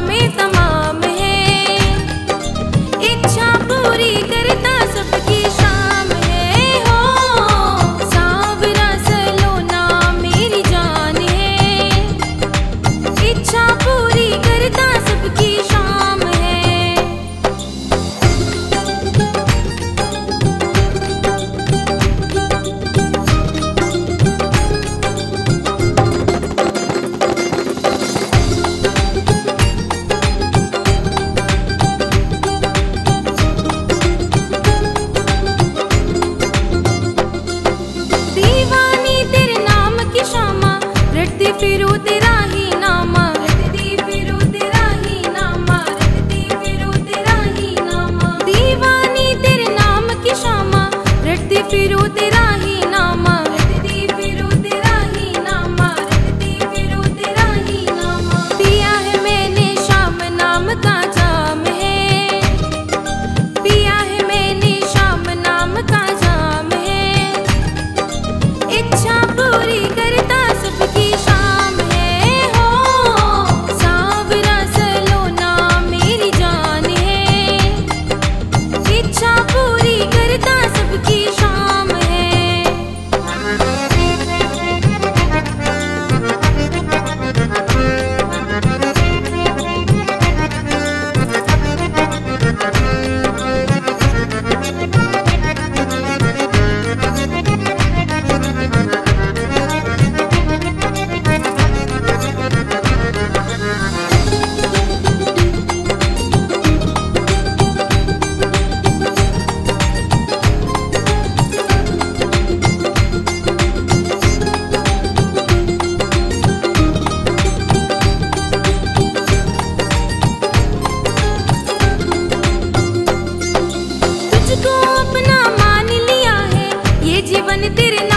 me विरुद्ध तेरे